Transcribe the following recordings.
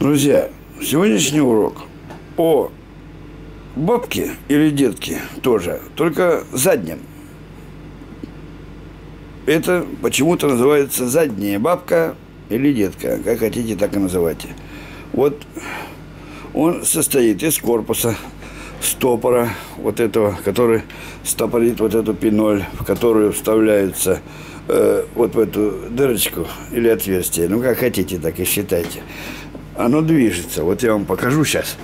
Друзья, сегодняшний урок о бабке или детке тоже, только заднем. Это почему-то называется задняя бабка или детка, как хотите, так и называйте. Вот он состоит из корпуса, стопора вот этого, который стопорит вот эту пиноль, в которую вставляются э, вот в эту дырочку или отверстие. Ну, как хотите, так и считайте. Оно движется. Вот я вам покажу сейчас.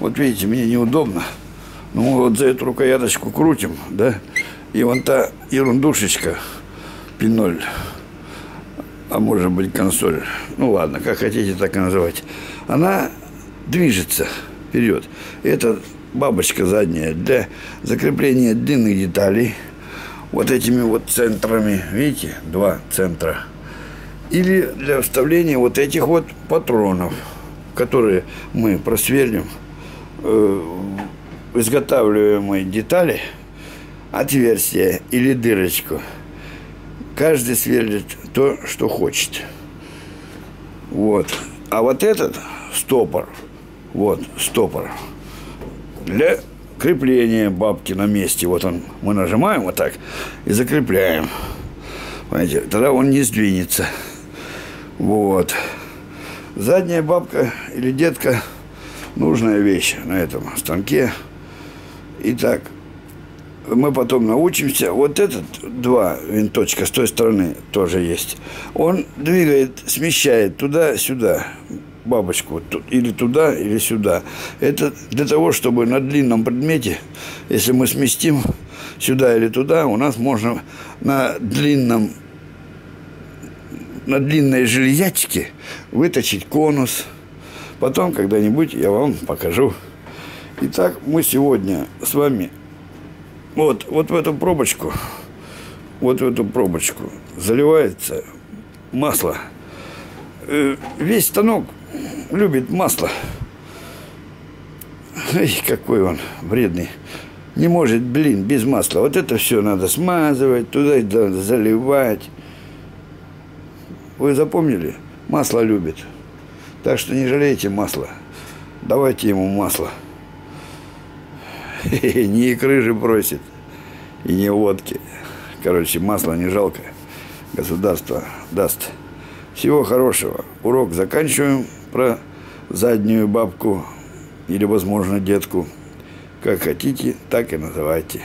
Вот видите, мне неудобно. Ну, вот за эту рукояточку крутим, да, и вон та ерундушечка, пиноль, а может быть консоль, ну ладно, как хотите, так и называть, она движется вперед. Это бабочка задняя для закрепления длинных деталей вот этими вот центрами, видите, два центра. Или для вставления вот этих вот патронов, которые мы просверлим э, в изготавливаемой детали отверстие или дырочку. Каждый сверлит то, что хочет. Вот. А вот этот стопор, вот стопор, для крепления бабки на месте. Вот он, мы нажимаем вот так и закрепляем. Понимаете, тогда он не сдвинется. Вот. Задняя бабка или детка нужная вещь на этом станке. Итак, мы потом научимся. Вот этот два винточка с той стороны тоже есть. Он двигает, смещает туда-сюда бабочку или туда, или сюда. Это для того, чтобы на длинном предмете, если мы сместим сюда или туда, у нас можно на длинном на длинной жильячке выточить конус. Потом когда-нибудь я вам покажу. Итак, мы сегодня с вами вот, вот в эту пробочку, вот в эту пробочку заливается масло. Э, весь станок любит масло. Эй, какой он вредный. Не может, блин, без масла. Вот это все надо смазывать, туда заливать. Вы запомнили? Масло любит. Так что не жалейте масла. Давайте ему масло. Не икры же просит. И не водки. Короче, масло не жалко. Государство даст. Всего хорошего. Урок заканчиваем про заднюю бабку или, возможно, детку. Как хотите, так и называйте.